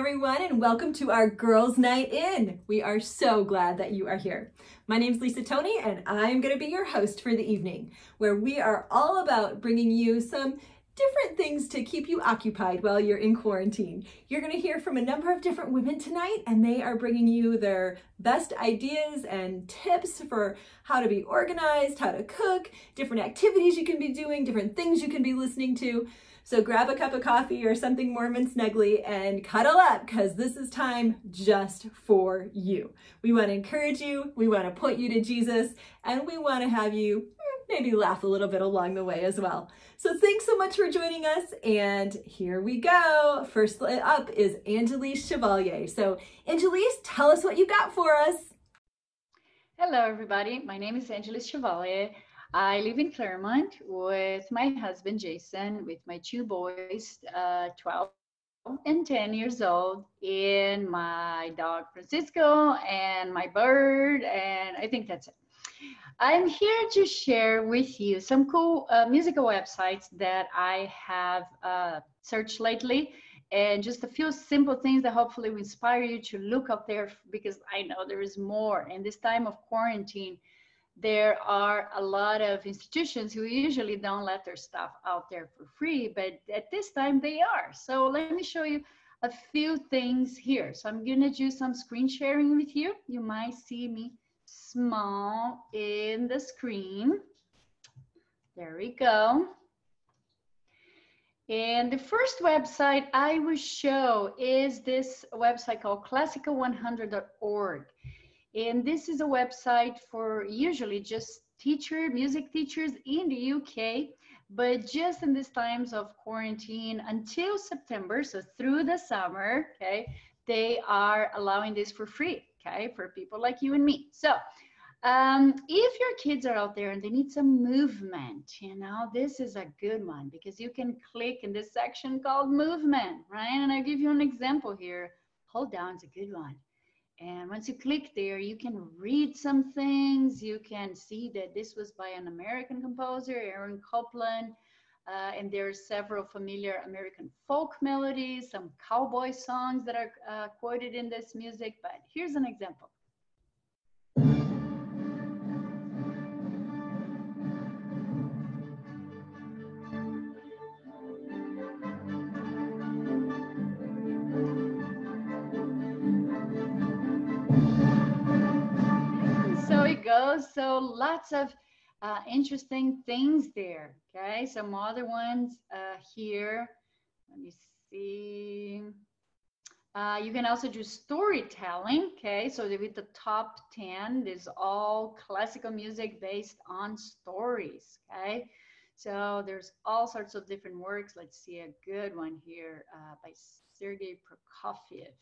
Everyone, and welcome to our Girls Night In. We are so glad that you are here. My name is Lisa Tony, and I'm going to be your host for the evening, where we are all about bringing you some different things to keep you occupied while you're in quarantine. You're going to hear from a number of different women tonight, and they are bringing you their best ideas and tips for how to be organized, how to cook, different activities you can be doing, different things you can be listening to. So grab a cup of coffee or something warm and snuggly and cuddle up because this is time just for you. We want to encourage you, we want to point you to Jesus, and we want to have you hmm, maybe laugh a little bit along the way as well. So thanks so much for joining us, and here we go. First up is Angelis Chevalier. So Angelis, tell us what you got for us. Hello, everybody. My name is Angelis Chevalier. I live in Claremont with my husband Jason, with my two boys, uh, 12 and 10 years old, and my dog Francisco, and my bird, and I think that's it. I'm here to share with you some cool uh, musical websites that I have uh, searched lately and just a few simple things that hopefully will inspire you to look up there because I know there is more in this time of quarantine there are a lot of institutions who usually don't let their stuff out there for free, but at this time they are. So let me show you a few things here. So I'm gonna do some screen sharing with you. You might see me small in the screen. There we go. And the first website I will show is this website called classical100.org. And this is a website for usually just teacher, music teachers in the UK, but just in these times of quarantine until September, so through the summer, okay, they are allowing this for free, okay, for people like you and me. So um, if your kids are out there and they need some movement, you know, this is a good one because you can click in this section called movement, right? And I give you an example here. Hoe-Down is a good one. And once you click there, you can read some things. You can see that this was by an American composer, Aaron Copland. Uh, and there are several familiar American folk melodies, some cowboy songs that are uh, quoted in this music. But here's an example. So lots of uh, interesting things there. Okay, some other ones uh, here. Let me see. Uh, you can also do storytelling. Okay, so with the top 10, there's all classical music based on stories. Okay, so there's all sorts of different works. Let's see a good one here uh, by Sergei Prokofiev.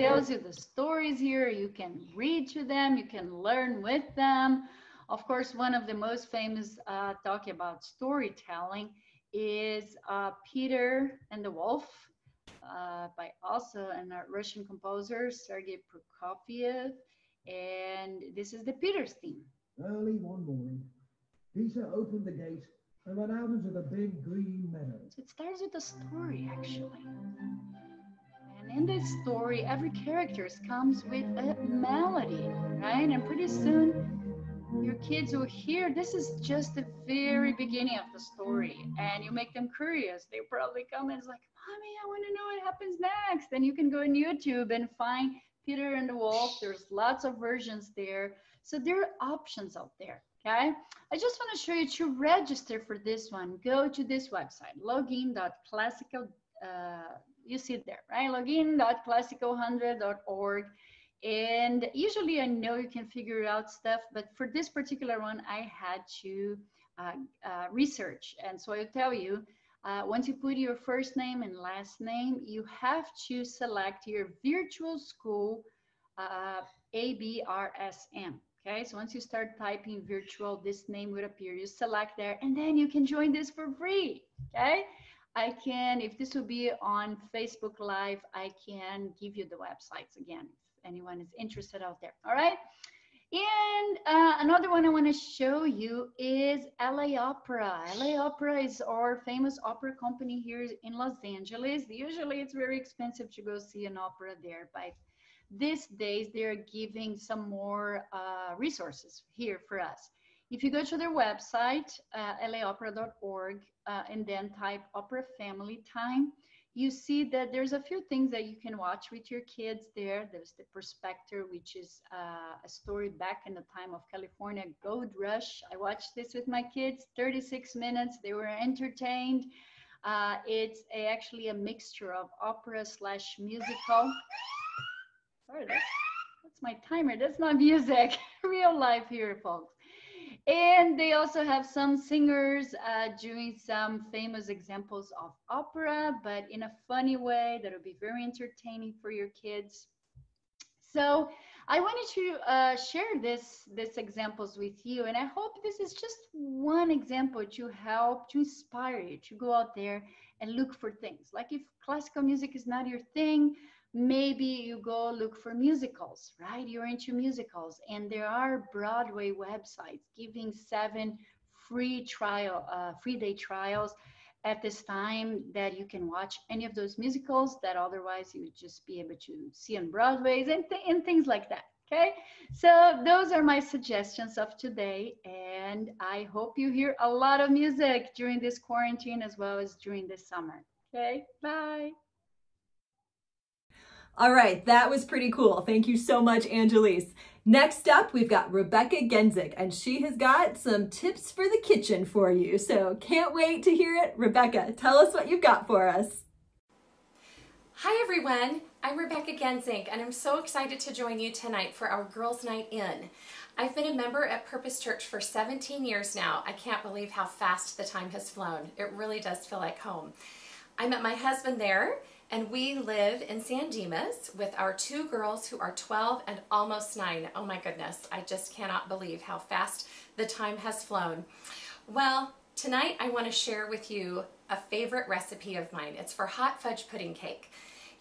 Tells you the stories here. You can read to them, you can learn with them. Of course, one of the most famous uh, talking about storytelling is uh, Peter and the Wolf uh, by also a Russian composer, Sergei Prokofiev. And this is the Peter's theme. Early one morning, Peter opened the gate and went out into the big green meadow. So it starts with a story, actually in this story, every character comes with a melody, right? And pretty soon, your kids will hear this is just the very beginning of the story, and you make them curious. They probably come and it's like, "Mommy, I want to know what happens next." And you can go on YouTube and find Peter and the Wolf. There's lots of versions there, so there are options out there. Okay, I just want to show you to register for this one. Go to this website, login.classical. Uh, you see it there, right? Login.classical100.org. And usually I know you can figure out stuff, but for this particular one, I had to uh, uh, research. And so I'll tell you, uh, once you put your first name and last name, you have to select your virtual school uh, ABRSM. Okay, so once you start typing virtual, this name would appear. You select there, and then you can join this for free. Okay, I can, if this will be on Facebook Live, I can give you the websites again if anyone is interested out there. All right. And uh, another one I want to show you is LA Opera. LA Opera is our famous opera company here in Los Angeles. Usually it's very expensive to go see an opera there, but these days they're giving some more uh, resources here for us. If you go to their website, uh, laopera.org, uh, and then type Opera Family Time, you see that there's a few things that you can watch with your kids there. There's the Prospector, which is uh, a story back in the time of California Gold Rush. I watched this with my kids, 36 minutes. They were entertained. Uh, it's a, actually a mixture of opera slash musical. Sorry, that's, that's my timer. That's not music. Real life here, folks. And they also have some singers uh, doing some famous examples of opera, but in a funny way that'll be very entertaining for your kids. So I wanted to uh, share this, these examples with you, and I hope this is just one example to help to inspire you to go out there and look for things. Like if classical music is not your thing, maybe you go look for musicals, right? You're into musicals, and there are Broadway websites giving seven free trial, uh, free day trials at this time that you can watch any of those musicals that otherwise you would just be able to see on Broadways and, th- and things like that. Okay, so those are my suggestions of today, and I hope you hear a lot of music during this quarantine as well as during this summer. Okay, bye. All right, that was pretty cool. Thank you so much, Angelis. Next up, we've got Rebecca Genzink, and she has got some tips for the kitchen for you. So can't wait to hear it. Rebecca, tell us what you've got for us. Hi everyone, I'm Rebecca Genzink and I'm so excited to join you tonight for our Girls Night In. I've been a member at Purpose Church for 17 years now. I can't believe how fast the time has flown. It really does feel like home. I met my husband there and we live in San Dimas with our two girls who are 12 and almost 9. Oh my goodness, I just cannot believe how fast the time has flown. Well, tonight I want to share with you a favorite recipe of mine. It's for hot fudge pudding cake.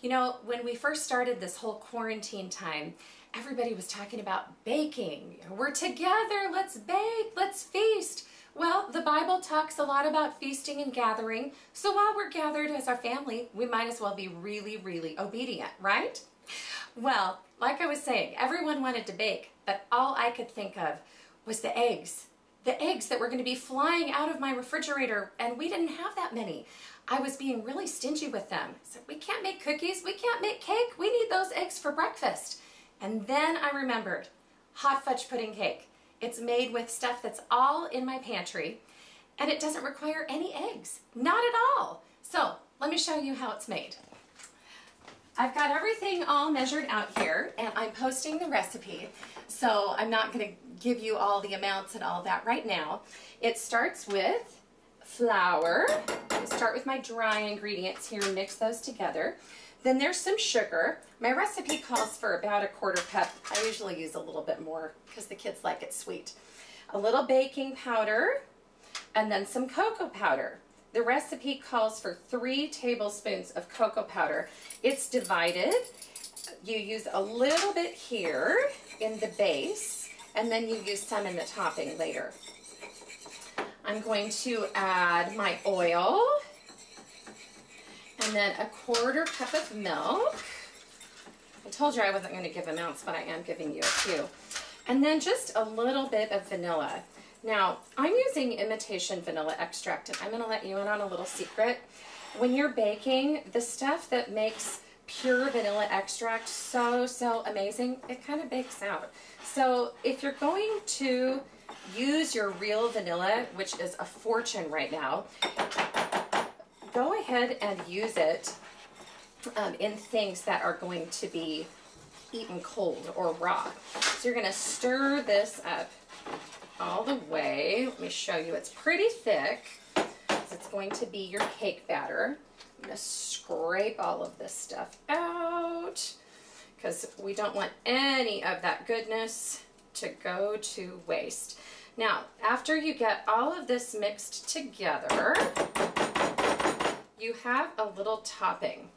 You know, when we first started this whole quarantine time, everybody was talking about baking. We're together, let's bake, let's feast. Well, the Bible talks a lot about feasting and gathering, so while we're gathered as our family, we might as well be really, really obedient, right? Well, like I was saying, everyone wanted to bake, but all I could think of was the eggs. The eggs that were going to be flying out of my refrigerator, and we didn't have that many. I was being really stingy with them. Said, we can't make cookies, we can't make cake, we need those eggs for breakfast. And then I remembered, hot fudge pudding cake. It's made with stuff that's all in my pantry, and it doesn't require any eggs, not at all. So let me show you how it's made. I've got everything all measured out here, and I'm posting the recipe, so I'm not going to give you all the amounts and all that right now. It starts with flour. Start with my dry ingredients here mix those together. Then there's some sugar. My recipe calls for about a quarter cup. I usually use a little bit more because the kids like it sweet. A little baking powder and then some cocoa powder. The recipe calls for three tablespoons of cocoa powder. It's divided. You use a little bit here in the base and then you use some in the topping later. I'm going to add my oil and then a quarter cup of milk. I told you I wasn't going to give amounts, but I am giving you a few. And then just a little bit of vanilla. Now, I'm using imitation vanilla extract, and I'm going to let you in on a little secret. When you're baking, the stuff that makes pure vanilla extract so, so amazing, it kind of bakes out. So if you're going to use your real vanilla, which is a fortune right now, go ahead and use it um, in things that are going to be eaten cold or raw. So you're going to stir this up all the way. Let me show you. It's pretty thick. It's going to be your cake batter. I'm to scrape all of this stuff out because we don't want any of that goodness to go to waste. Now, after you get all of this mixed together, you have a little topping.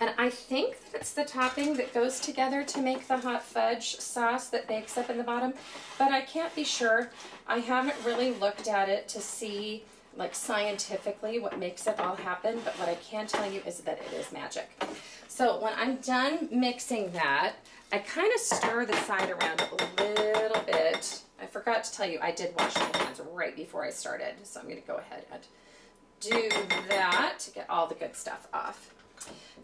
And I think that it's the topping that goes together to make the hot fudge sauce that bakes up in the bottom, but I can't be sure. I haven't really looked at it to see like scientifically what makes it all happen, but what I can tell you is that it is magic. So when I'm done mixing that, I kind of stir the side around a. I forgot to tell you, I did wash my hands right before I started, so I'm gonna go ahead and do that to get all the good stuff off.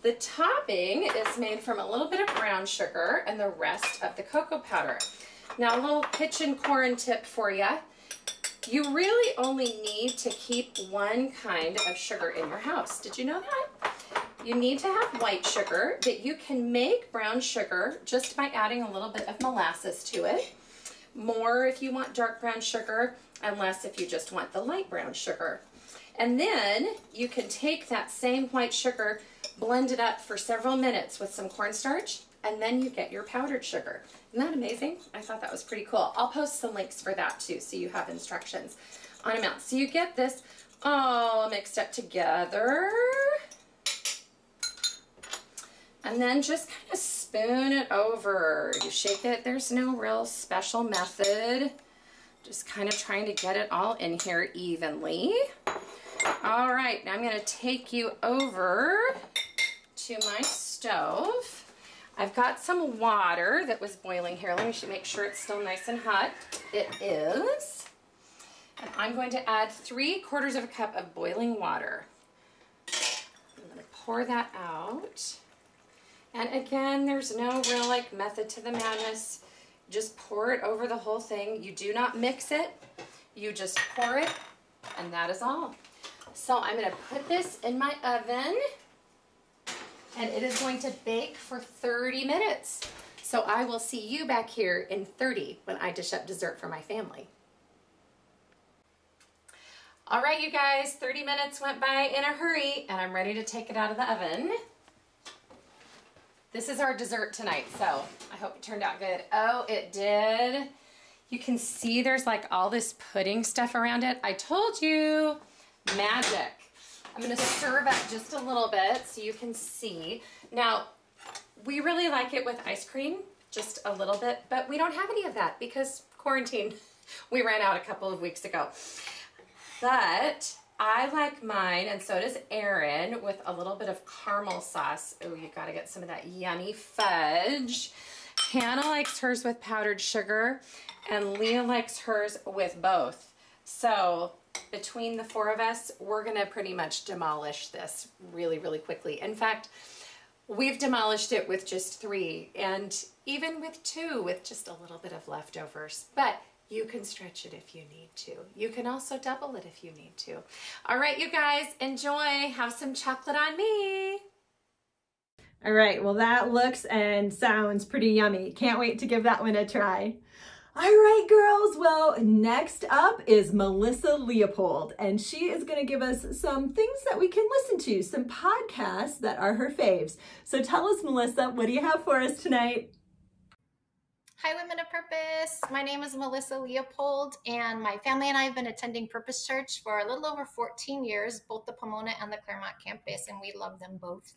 The topping is made from a little bit of brown sugar and the rest of the cocoa powder. Now a little kitchen corn tip for you. You really only need to keep one kind of sugar in your house. Did you know that? You need to have white sugar, but you can make brown sugar just by adding a little bit of molasses to it. More if you want dark brown sugar, and less if you just want the light brown sugar. And then you can take that same white sugar, blend it up for several minutes with some cornstarch, and then you get your powdered sugar. Isn't that amazing? I thought that was pretty cool. I'll post some links for that too, so you have instructions on amounts. So you get this all mixed up together. And then just kind of spoon it over. You shake it. There's no real special method. Just kind of trying to get it all in here evenly. All right, now I'm going to take you over to my stove. I've got some water that was boiling here. Let me make sure it's still nice and hot. It is. And I'm going to add three quarters of a cup of boiling water. I'm going to pour that out. And again, there's no real like method to the madness. Just pour it over the whole thing. You do not mix it. You just pour it and that is all. So I'm gonna put this in my oven and it is going to bake for 30 minutes. So I will see you back here in 30 when I dish up dessert for my family. All right, you guys, 30 minutes went by in a hurry and I'm ready to take it out of the oven. This is our dessert tonight, so I hope it turned out good. Oh, it did. You can see there's like all this pudding stuff around it. I told you, magic. I'm gonna serve up just a little bit so you can see. Now, we really like it with ice cream, just a little bit, but we don't have any of that because quarantine. We ran out a couple of weeks ago. But I like mine, and so does Erin, with a little bit of caramel sauce. Oh, you gotta get some of that yummy fudge. Hannah likes hers with powdered sugar, and Leah likes hers with both. So between the four of us, we're gonna pretty much demolish this really, really quickly. In fact, we've demolished it with just three, and even with two, with just a little bit of leftovers. But you can stretch it if you need to. You can also double it if you need to. All right, you guys, enjoy. Have some chocolate on me. All right, well that looks and sounds pretty yummy. Can't wait to give that one a try. All right, girls. Well, next up is Melissa Leopold, and she is going to give us some things that we can listen to, some podcasts that are her faves. So tell us, Melissa, what do you have for us tonight? Hi, Women of Purpose. My name is Melissa Leopold, and my family and I have been attending Purpose Church for a little over 14 years, both the Pomona and the Claremont campus, and we love them both.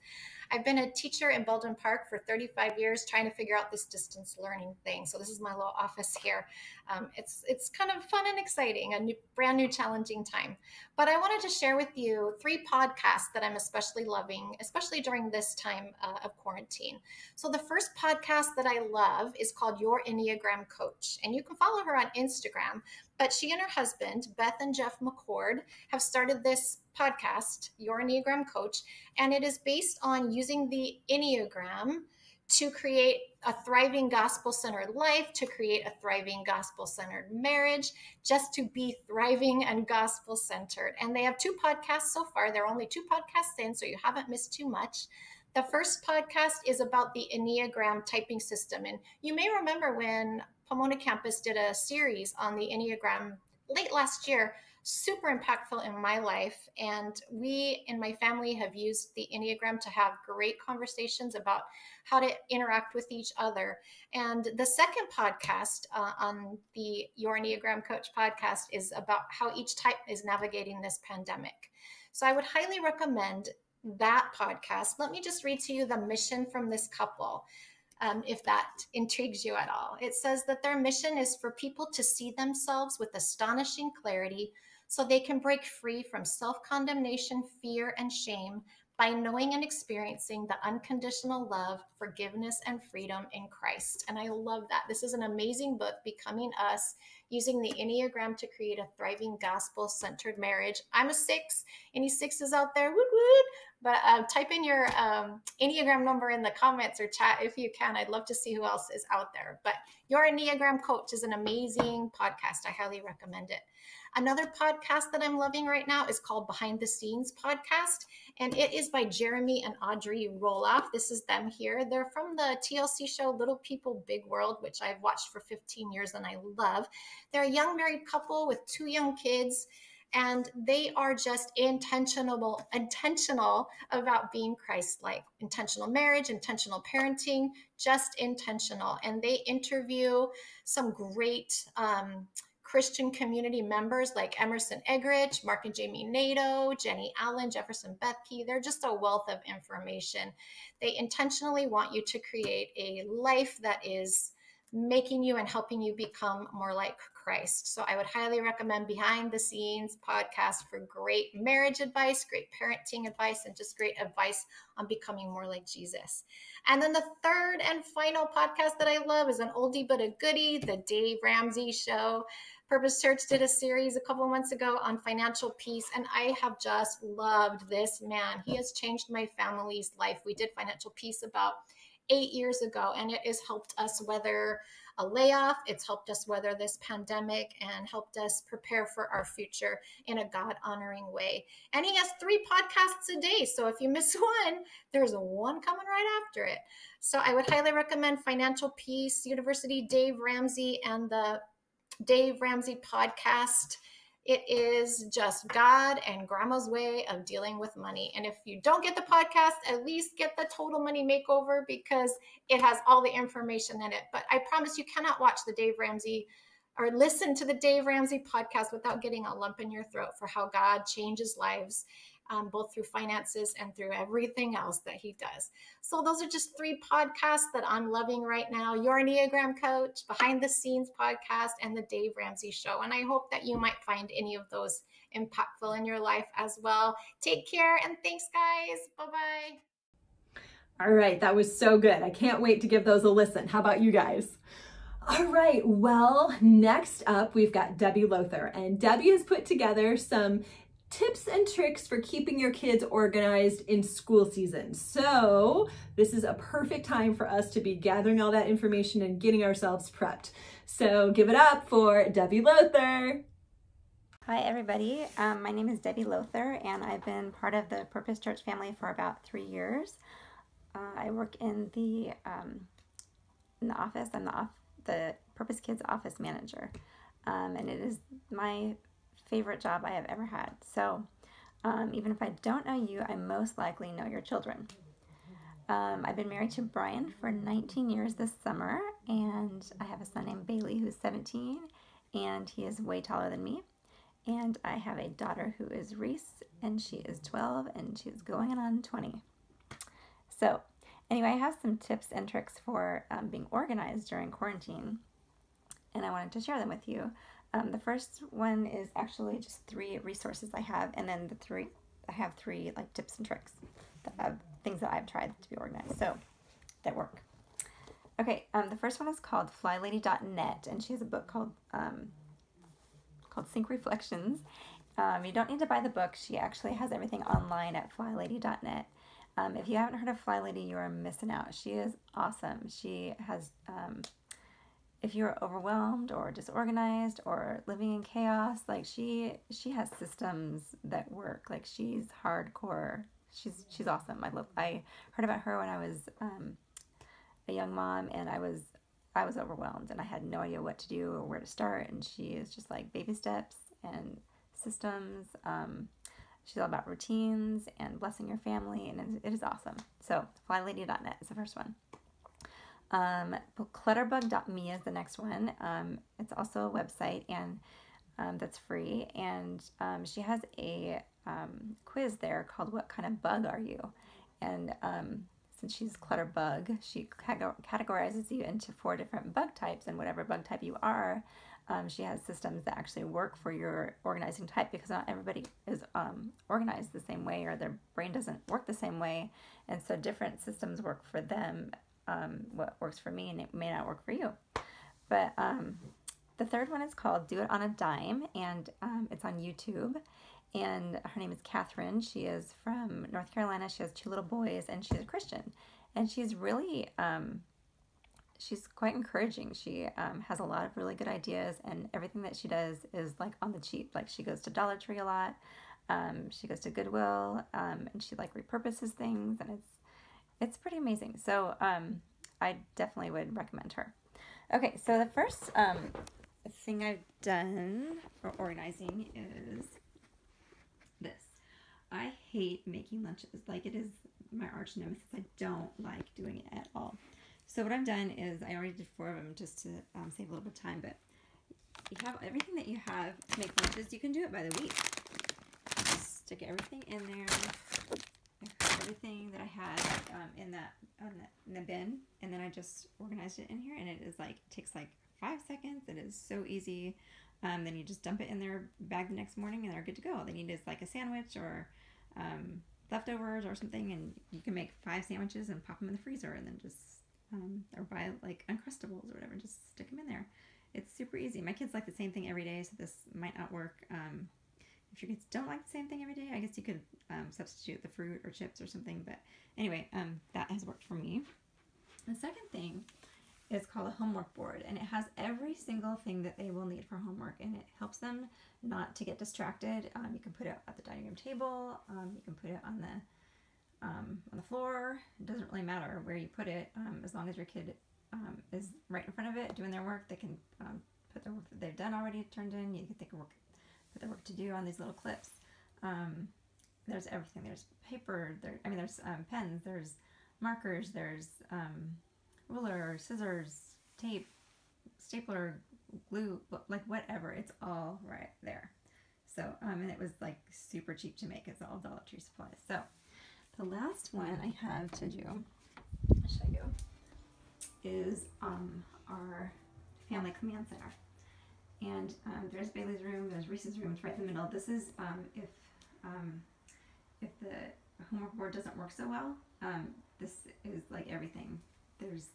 I've been a teacher in Baldwin Park for 35 years, trying to figure out this distance learning thing. So this is my little office here. Um, it's it's kind of fun and exciting, a new, brand new challenging time. But I wanted to share with you three podcasts that I'm especially loving, especially during this time uh, of quarantine. So the first podcast that I love is called Your Enneagram Coach, and you can follow her on Instagram. But she and her husband, Beth and Jeff McCord, have started this podcast, Your Enneagram Coach, and it is based on using the Enneagram to create a thriving gospel centered life, to create a thriving gospel centered marriage, just to be thriving and gospel centered. And they have two podcasts so far. They're only two podcasts in, so you haven't missed too much. The first podcast is about the Enneagram typing system. And you may remember when Pomona campus did a series on the Enneagram late last year, super impactful in my life. And we in my family have used the Enneagram to have great conversations about how to interact with each other. And the second podcast uh, on the Your Enneagram Coach podcast is about how each type is navigating this pandemic. So I would highly recommend that podcast, let me just read to you the mission from this couple. Um, if that intrigues you at all. It says that their mission is for people to see themselves with astonishing clarity so they can break free from self condemnation, fear, and shame by knowing and experiencing the unconditional love, forgiveness, and freedom in Christ. And I love that. This is an amazing book, Becoming Us, using the Enneagram to create a thriving gospel centered marriage. I'm a six. Any sixes out there? Woot woot. But uh, type in your um, Enneagram number in the comments or chat if you can. I'd love to see who else is out there. But Your Enneagram Coach is an amazing podcast. I highly recommend it. Another podcast that I'm loving right now is called Behind the Scenes Podcast, and it is by Jeremy and Audrey Roloff. This is them here. They're from the TLC show Little People Big World, which I've watched for 15 years and I love. They're a young married couple with two young kids and they are just intentional intentional about being christ-like intentional marriage intentional parenting just intentional and they interview some great um, Christian community members like Emerson Eggerichs, Mark and Jami Nato, Jennie Allen, Jefferson Bethke. They're just a wealth of information. They intentionally want you to create a life that is making you and helping you become more like Christ. So I would highly recommend Behind the Scenes podcast for great marriage advice, great parenting advice, and just great advice on becoming more like Jesus. And then the third and final podcast that I love is an oldie but a goodie, the Dave Ramsey Show. Purpose Church did a series a couple months ago on financial peace, and I have just loved this man. He has changed my family's life. We did financial peace about eight years ago, and it has helped us weather a layoff. It's helped us weather this pandemic and helped us prepare for our future in a God honoring way. And he has three podcasts a day. So if you miss one, there's one coming right after it. So I would highly recommend Financial Peace University, Dave Ramsey, and the Dave Ramsey podcast. It is just God and grandma's way of dealing with money. And if you don't get the podcast, at least get the Total Money Makeover because it has all the information in it. But I promise you cannot watch the Dave Ramsey or listen to the Dave Ramsey podcast without getting a lump in your throat for how God changes lives um, both through finances and through everything else that he does. So, those are just three podcasts that I'm loving right now Your Enneagram Coach, Behind the Scenes podcast, and The Dave Ramsey Show. And I hope that you might find any of those impactful in your life as well. Take care and thanks, guys. Bye bye. All right, that was so good. I can't wait to give those a listen. How about you guys? All right, well, next up we've got Debbi Lowther, and Debbi has put together some tips and tricks for keeping your kids organized in school season. So this is a perfect time for us to be gathering all that information and getting ourselves prepped. So give it up for Debbi Lowther. Hi everybody, um, my name is Debbi Lowther and I've been part of the Purpose Church family for about three years. Uh, I work in the um, in the office. I'm the off the Purpose Kids office manager, um, and it is my favorite job I have ever had. So um, even if I don't know you, I most likely know your children. Um, I've been married to Brian for 19 years this summer, and I have a son named Bailey who's 17, and he is way taller than me. And I have a daughter who is Reese, and she is 12, and she's going on 20. So, anyway, I have some tips and tricks for um, being organized during quarantine, and I wanted to share them with you. Um, the first one is actually just three resources I have, and then the three I have three like tips and tricks, that things that I've tried to be organized, so that work. Okay, um, the first one is called FlyLady.net, and she has a book called um, called Sink Reflections. Um, you don't need to buy the book; she actually has everything online at FlyLady.net. Um, if you haven't heard of Fly Lady, you are missing out. She is awesome. She has um, if you're overwhelmed or disorganized or living in chaos like she she has systems that work. Like she's hardcore. She's she's awesome. I love i heard about her when i was um, a young mom and i was i was overwhelmed and i had no idea what to do or where to start. And she is just like baby steps and systems. Um, she's all about routines and blessing your family and it is awesome. So flylady.net is the first one um, clutterbug.me is the next one. Um, it's also a website and um, that's free. And um, she has a um, quiz there called What Kind of Bug Are You? And um, since she's clutter bug, she categorizes you into four different bug types, and whatever bug type you are, um, she has systems that actually work for your organizing type because not everybody is um, organized the same way or their brain doesn't work the same way. And so different systems work for them. Um, what works for me and it may not work for you. But um, the third one is called Do It on a Dime and um, it's on YouTube. And her name is Catherine. She is from North Carolina. She has two little boys and she's a Christian. And she's really um, she's quite encouraging. She um, has a lot of really good ideas, and everything that she does is like on the cheap. Like she goes to Dollar Tree a lot. Um, she goes to Goodwill, um, and she like repurposes things, and it's it's pretty amazing. So um, I definitely would recommend her. Okay, so the first um, thing I've done for organizing is this. I hate making lunches. Like it is my arch nemesis. I don't like doing it at all. So what I've done is I already did four of them just to um, save a little bit of time, but you have everything that you have to make lunches. You can do it by the week. Just stick everything in there. Everything that I had um, in that the, in the bin, and then I just organized it in here, and it is like takes like five seconds. It is so easy. Um, then you just dump it in their bag the next morning, and they're good to go. They need is like a sandwich or um, leftovers or something, and you can make five sandwiches and pop them in the freezer, and then just um, or buy like Uncrustables or whatever. And just stick them in there. It's super easy. My kids like the same thing every day, so this might not work. If your kids don't like the same thing every day, I guess you could um, substitute the fruit or chips or something. But anyway, um, that has worked for me. The second thing is called a homework board, and it has every single thing that they will need for homework, and it helps them not to get distracted. Um, you can put it at the dining room table. Um, you can put it on the um, on the floor. It doesn't really matter where you put it, um, as long as your kid is right in front of it doing their work. They can put their work that they've done already turned in. You can think of work, their work to do on these little clips. Um, there's everything. There's paper. There, I mean, there's um, pens. There's markers. There's ruler, scissors, tape, stapler, glue, like whatever. It's all right there. So, um, and it was like super cheap to make. It's all Dollar Tree supplies. So, the last one I have to do, I'll show you, is um, our family command center. And um, there's Bailey's room, there's Reese's room, it's right in the middle. This is um, if um, if the homework board doesn't work so well, um, this is like everything. There's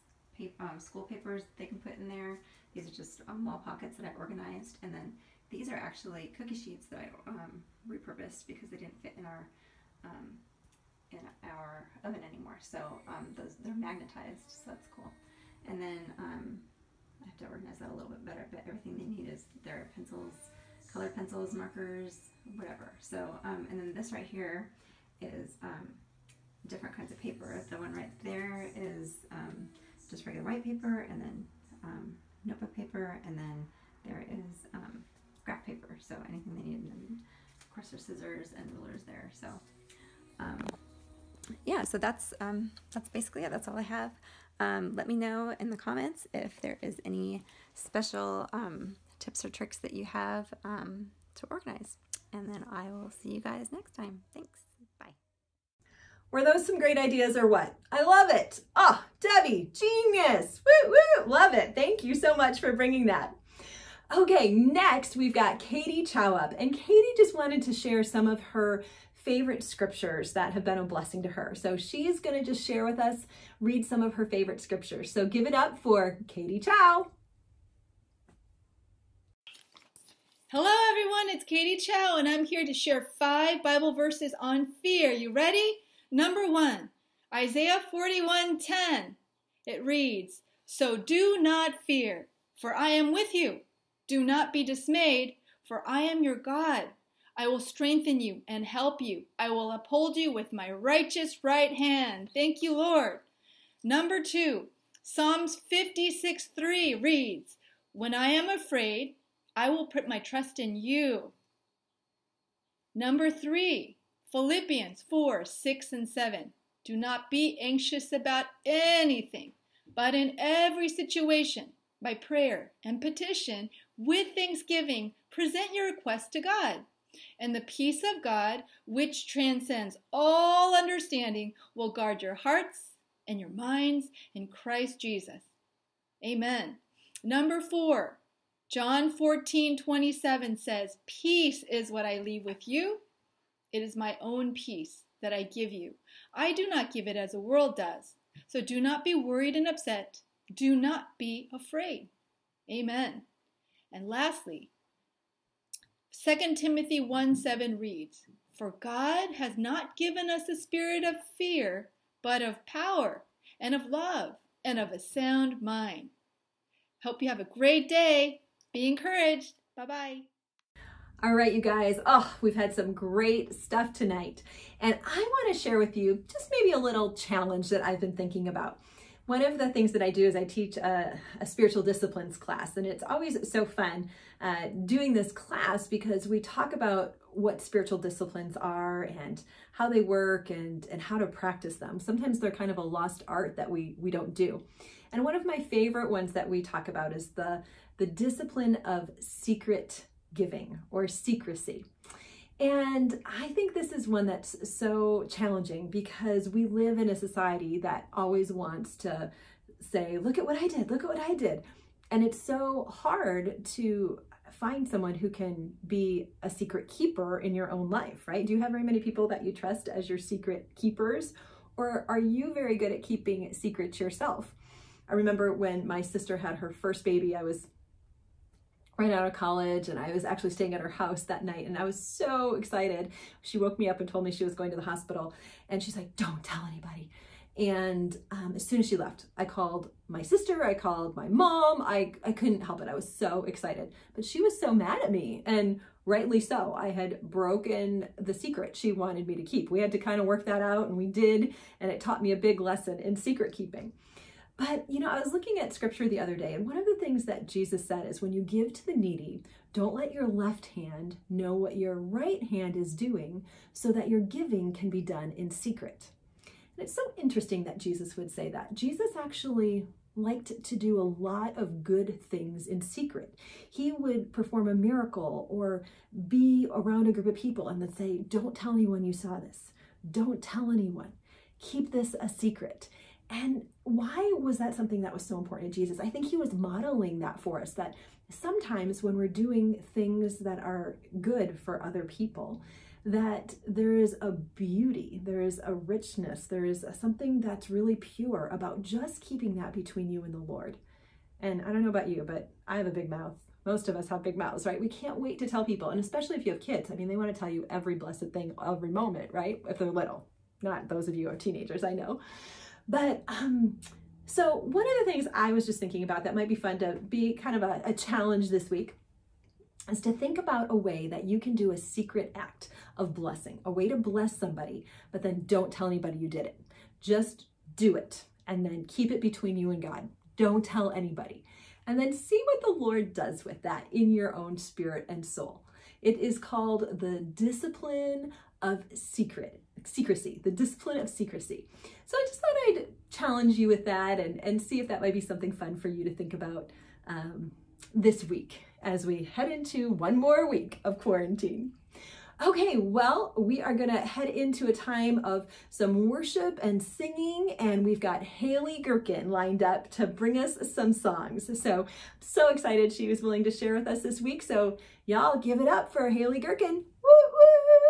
um, school papers they can put in there. These are just wall pockets that I organized. And then these are actually cookie sheets that I repurposed because they didn't fit in our in our oven anymore. So um, those they're magnetized, so that's cool. And then um, I have to organize that a little bit better, but everything they need is their pencils, colored pencils, markers, whatever. So, um, and then this right here is um, different kinds of paper. The one right there is um, just regular white paper, and then um, notebook paper, and then there is graph paper. So anything they need, and then of course there's scissors and rulers there. So um, yeah, so that's um, that's basically it. That's all I have. Um, let me know in the comments if there is any special um, tips or tricks that you have um, to organize. And then I will see you guys next time. Thanks. Bye. Were those some great ideas or what? I love it. Oh, Debbi, genius. Woo, woo. Love it. Thank you so much for bringing that. Okay, next we've got Katty Chowup. And Katty just wanted to share some of her favorite scriptures that have been a blessing to her. So she's going to just share with us, read some of her favorite scriptures. So give it up for Katty Chou. Hello, everyone. It's Katty Chou, and I'm here to share five Bible verses on fear. You ready? Number one, Isaiah 41:10. It reads, "So do not fear, for I am with you. Do not be dismayed, for I am your God. I will strengthen you and help you. I will uphold you with my righteous right hand. Thank you, Lord. Number two, Psalms 56 3 reads, When I am afraid, I will put my trust in you. Number three, Philippians 4 6 and 7. Do not be anxious about anything, but in every situation, by prayer and petition, with thanksgiving, present your request to God And the peace of God, which transcends all understanding, will guard your hearts and your minds in Christ Jesus. Amen. Number four, John 14, 27 says, Peace is what I leave with you. It is my own peace that I give you. I do not give it as the world does. So do not be worried and upset. Do not be afraid. Amen. And lastly, 2 Timothy 1 7 reads, For God has not given us a spirit of fear, but of power and of love and of a sound mind. Hope you have a great day. Be encouraged. Bye bye. All right, you guys. Oh, we've had some great stuff tonight. And I want to share with you just maybe a little challenge that I've been thinking about. One of the things that I do is I teach a, a spiritual disciplines class, and it's always so fun uh, doing this class because we talk about what spiritual disciplines are and how they work and, and how to practice them. Sometimes they're kind of a lost art that we, we don't do. And one of my favorite ones that we talk about is the, the discipline of secret giving or secrecy. And I think this is one that's so challenging because we live in a society that always wants to say, look at what I did, look at what I did. And it's so hard to find someone who can be a secret keeper in your own life, right? Do you have very many people that you trust as your secret keepers? Or are you very good at keeping secrets yourself? I remember when my sister had her first baby, I was right out of college and I was actually staying at her house that night and I was so excited. She woke me up and told me she was going to the hospital and she's like, don't tell anybody. And um, as soon as she left, I called my sister, I called my mom, I, I couldn't help it. I was so excited, but she was so mad at me and rightly so. I had broken the secret she wanted me to keep. We had to kind of work that out and we did, and it taught me a big lesson in secret keeping. But, you know, I was looking at scripture the other day, and one of the things that Jesus said is when you give to the needy, don't let your left hand know what your right hand is doing so that your giving can be done in secret. And it's so interesting that Jesus would say that. Jesus actually liked to do a lot of good things in secret. He would perform a miracle or be around a group of people and then say, Don't tell anyone you saw this. Don't tell anyone. Keep this a secret. And why was that something that was so important to Jesus? I think he was modeling that for us that sometimes when we're doing things that are good for other people, that there is a beauty, there is a richness, there is something that's really pure about just keeping that between you and the Lord. And I don't know about you, but I have a big mouth. Most of us have big mouths, right? We can't wait to tell people, and especially if you have kids. I mean, they want to tell you every blessed thing every moment, right? If they're little. Not those of you who are teenagers, I know. But um, so one of the things I was just thinking about that might be fun to be kind of a, a challenge this week is to think about a way that you can do a secret act of blessing, a way to bless somebody, but then don't tell anybody you did it. Just do it and then keep it between you and God. Don't tell anybody. And then see what the Lord does with that in your own spirit and soul. It is called the discipline of secret secrecy, the discipline of secrecy. So I just thought I'd challenge you with that and, and see if that might be something fun for you to think about um, this week as we head into one more week of quarantine. Okay, well, we are to head into a time of some worship and singing, and we've got Hailey Gerkin lined up to bring us some songs. So, so excited she was willing to share with us this week. So, y'all give it up for Hailey Gerkin. Woo, woo!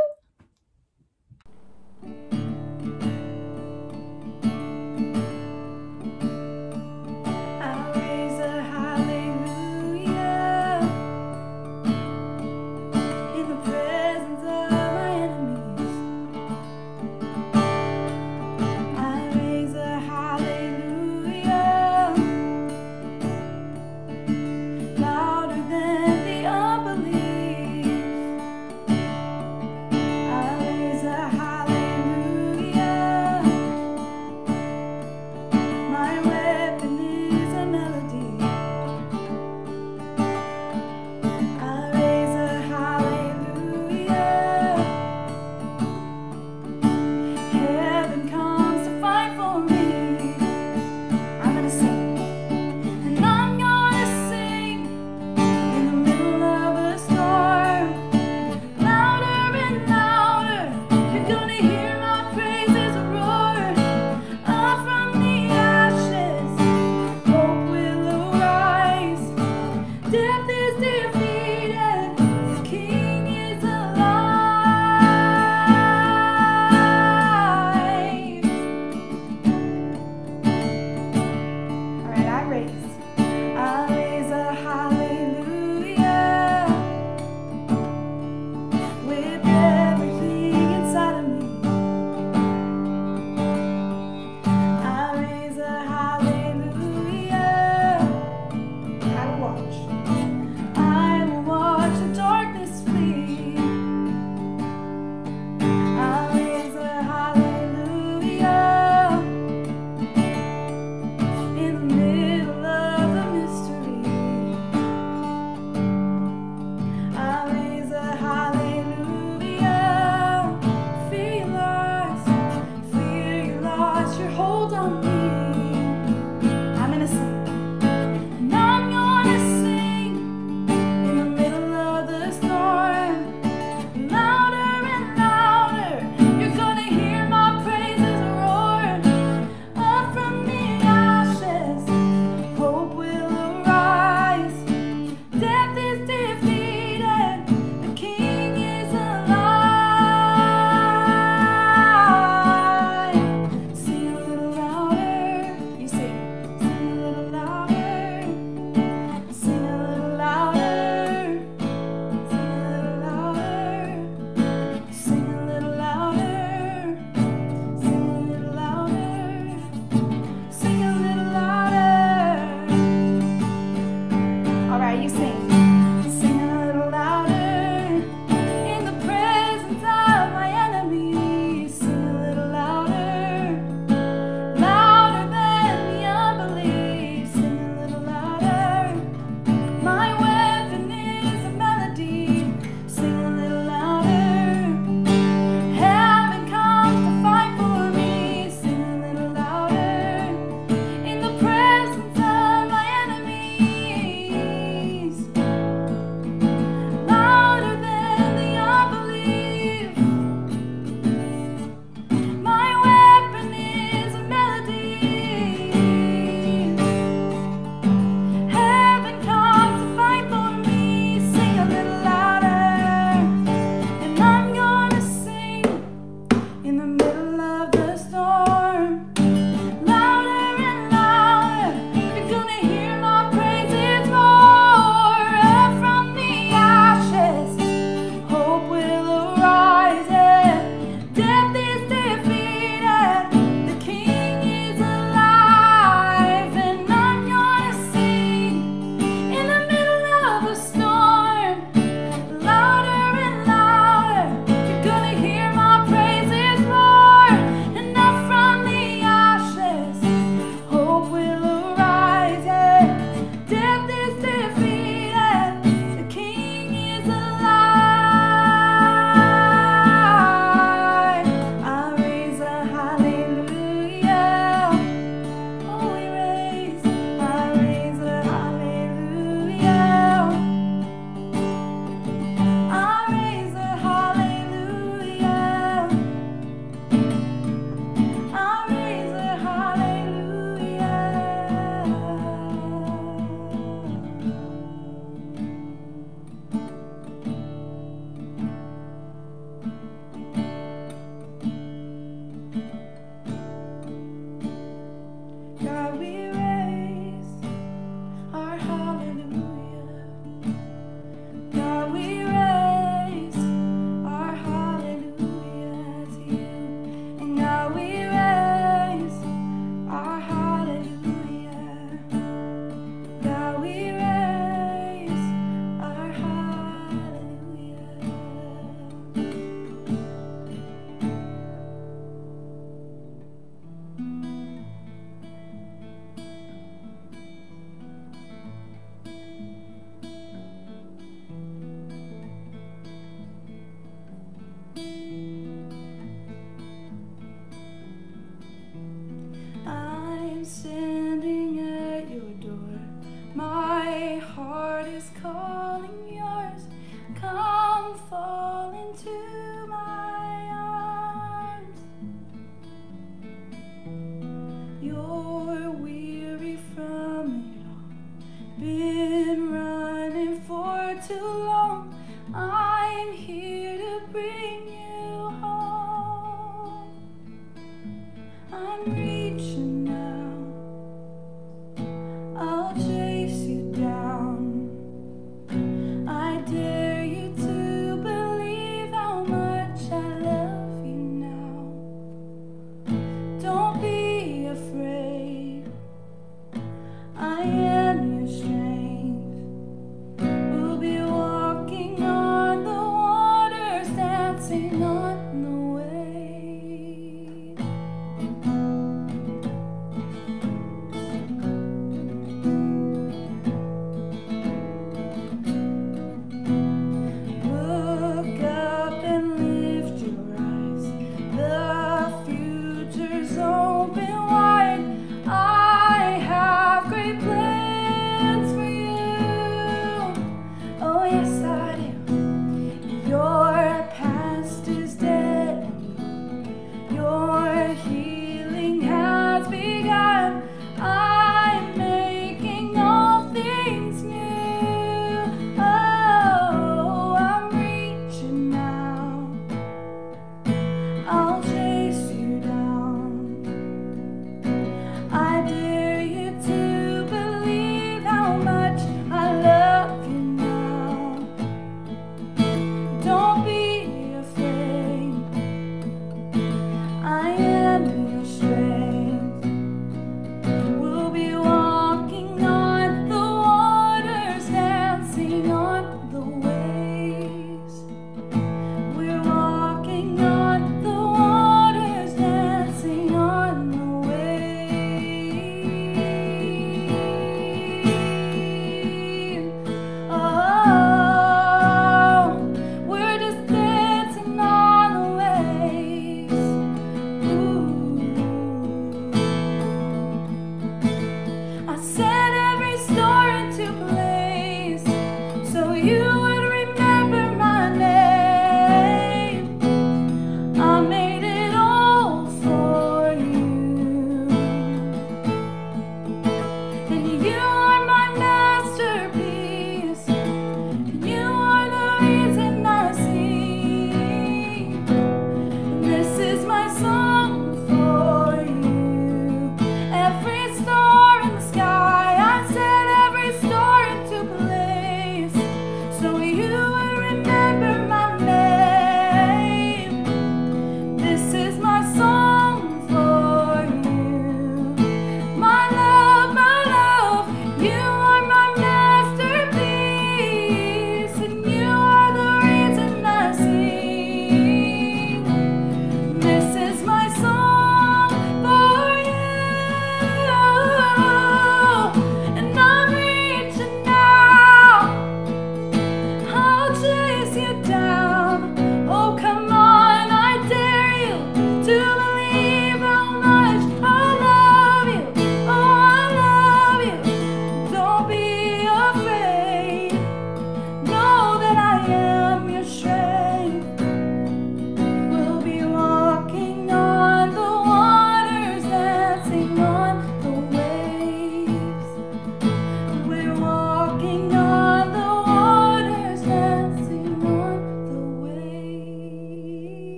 breathe.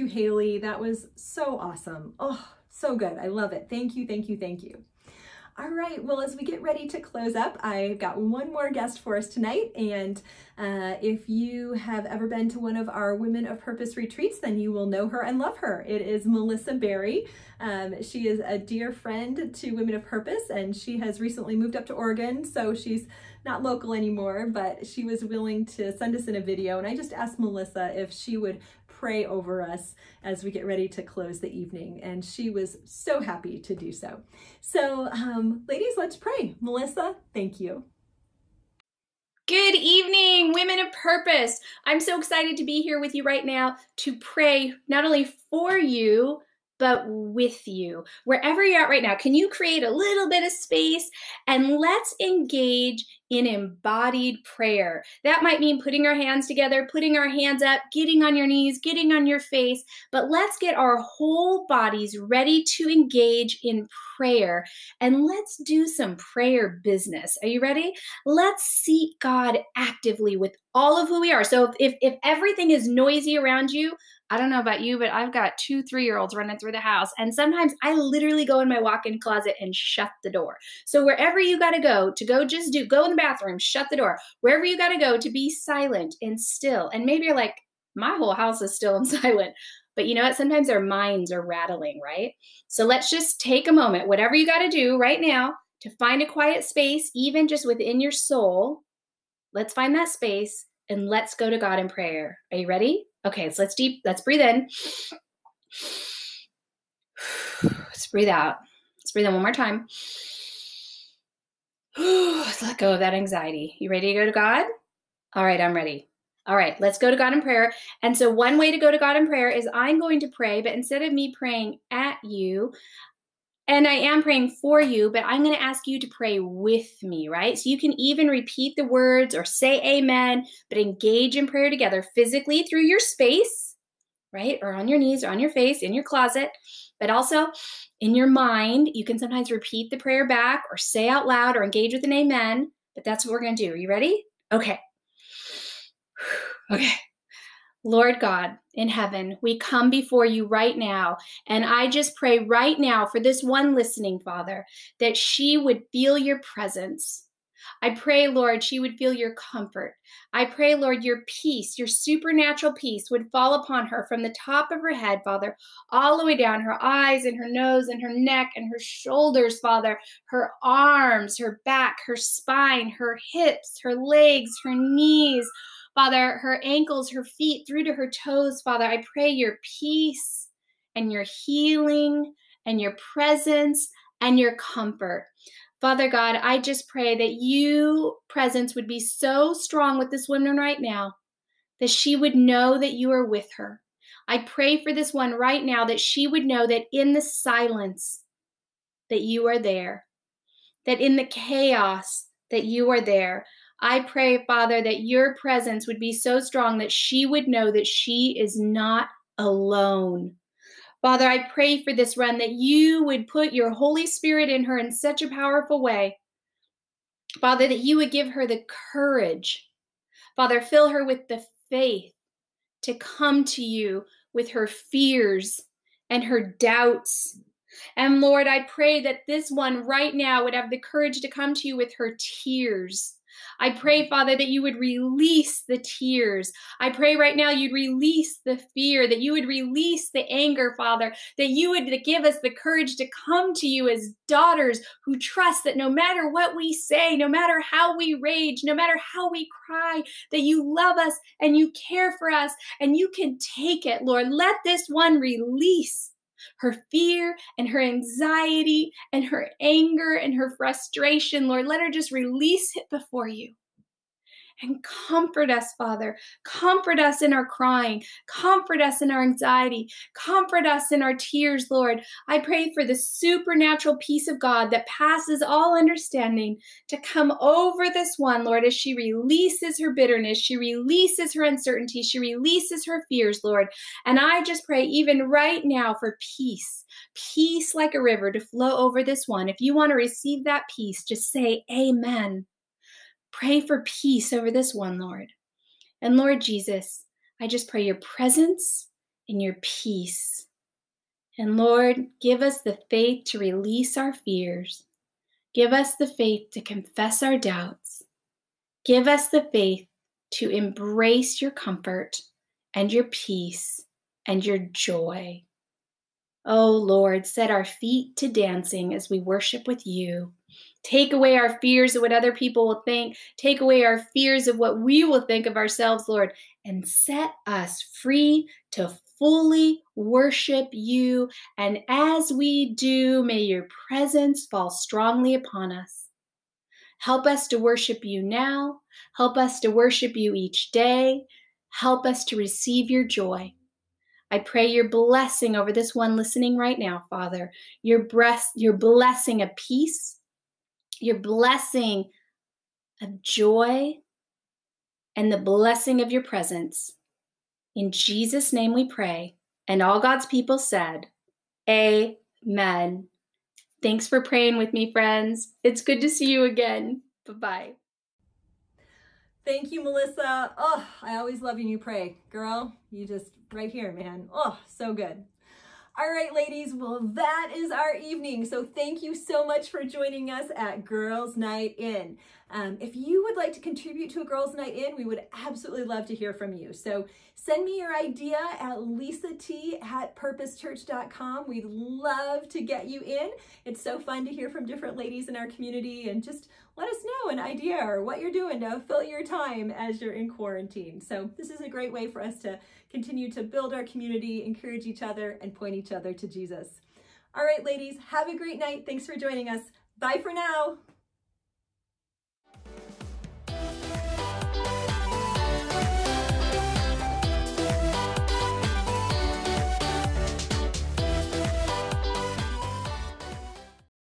You, Hailey. That was so awesome. Oh, so good. I love it. Thank you, thank you, thank you. All right, well, as we get ready to close up, I've got one more guest for us tonight. And uh, if you have ever been to one of our Women of Purpose retreats, then you will know her and love her. It is Melisa Barry. Um, she is a dear friend to Women of Purpose, and she has recently moved up to Oregon, so she's not local anymore, but she was willing to send us in a video. And I just asked Melissa if she would pray over us as we get ready to close the evening. And she was so happy to do so. So, um, ladies, let's pray. Melissa, thank you. Good evening, Women of Purpose. I'm so excited to be here with you right now to pray not only for you, but with you. Wherever you're at right now, can you create a little bit of space and let's engage in embodied prayer? That might mean putting our hands together, putting our hands up, getting on your knees, getting on your face, but let's get our whole bodies ready to engage in prayer and let's do some prayer business. Are you ready? Let's seek God actively with all of who we are. So if, if everything is noisy around you, I don't know about you, but I've got two three year olds running through the house. And sometimes I literally go in my walk in closet and shut the door. So wherever you got to go to go, just do go in the bathroom, shut the door. Wherever you got to go to be silent and still. And maybe you're like, my whole house is still and silent. But you know what? Sometimes our minds are rattling, right? So let's just take a moment, whatever you got to do right now to find a quiet space, even just within your soul. Let's find that space and let's go to God in prayer. Are you ready? Okay, so let's deep, let's breathe in. Let's breathe out. Let's breathe in one more time. Let's let go of that anxiety. You ready to go to God? All right, I'm ready. All right, let's go to God in prayer. And so, one way to go to God in prayer is I'm going to pray, but instead of me praying at you, and I am praying for you, but I'm going to ask you to pray with me, right? So you can even repeat the words or say amen, but engage in prayer together physically through your space, right? Or on your knees or on your face, in your closet, but also in your mind. You can sometimes repeat the prayer back or say out loud or engage with an amen, but that's what we're going to do. Are you ready? Okay. Okay. Lord God in heaven, we come before you right now. And I just pray right now for this one listening, Father, that she would feel your presence. I pray, Lord, she would feel your comfort. I pray, Lord, your peace, your supernatural peace would fall upon her from the top of her head, Father, all the way down her eyes and her nose and her neck and her shoulders, Father, her arms, her back, her spine, her hips, her legs, her knees Father, her ankles, her feet, through to her toes, Father, I pray your peace and your healing and your presence and your comfort. Father God, I just pray that you presence would be so strong with this woman right now that she would know that you are with her. I pray for this one right now that she would know that in the silence that you are there, that in the chaos that you are there. I pray, Father, that your presence would be so strong that she would know that she is not alone. Father, I pray for this run that you would put your Holy Spirit in her in such a powerful way. Father, that you would give her the courage. Father, fill her with the faith to come to you with her fears and her doubts. And Lord, I pray that this one right now would have the courage to come to you with her tears I pray, Father, that you would release the tears. I pray right now you'd release the fear, that you would release the anger, Father, that you would give us the courage to come to you as daughters who trust that no matter what we say, no matter how we rage, no matter how we cry, that you love us and you care for us and you can take it, Lord. Let this one release her fear and her anxiety and her anger and her frustration. Lord, let her just release it before you and comfort us, Father. Comfort us in our crying. Comfort us in our anxiety. Comfort us in our tears, Lord. I pray for the supernatural peace of God that passes all understanding to come over this one, Lord, as she releases her bitterness, she releases her uncertainty, she releases her fears, Lord. And I just pray, even right now, for peace. Peace like a river to flow over this one. If you want to receive that peace, just say amen. Pray for peace over this one, Lord. And Lord Jesus, I just pray your presence and your peace. And Lord, give us the faith to release our fears. Give us the faith to confess our doubts. Give us the faith to embrace your comfort and your peace and your joy. Oh Lord, set our feet to dancing as we worship with you. Take away our fears of what other people will think. Take away our fears of what we will think of ourselves, Lord, and set us free to fully worship you. And as we do, may your presence fall strongly upon us. Help us to worship you now. Help us to worship you each day. Help us to receive your joy. I pray your blessing over this one listening right now, Father. Your breath, your blessing of peace, your blessing of joy, and the blessing of your presence. In Jesus' name we pray. And all God's people said, Amen. Thanks for praying with me, friends. It's good to see you again. Bye bye. Thank you, Melissa. Oh, I always love when you pray. Girl, you just right here, man. Oh, so good. All right, ladies, well, that is our evening. So thank you so much for joining us at Girls Night In. Um, if you would like to contribute to a Girls Night In, we would absolutely love to hear from you. So send me your idea at lisat at purposechurch.com. We'd love to get you in. It's so fun to hear from different ladies in our community and just let us know an idea or what you're doing to fill your time as you're in quarantine. So this is a great way for us to continue to build our community, encourage each other, and point each other to Jesus. All right, ladies, have a great night. Thanks for joining us. Bye for now.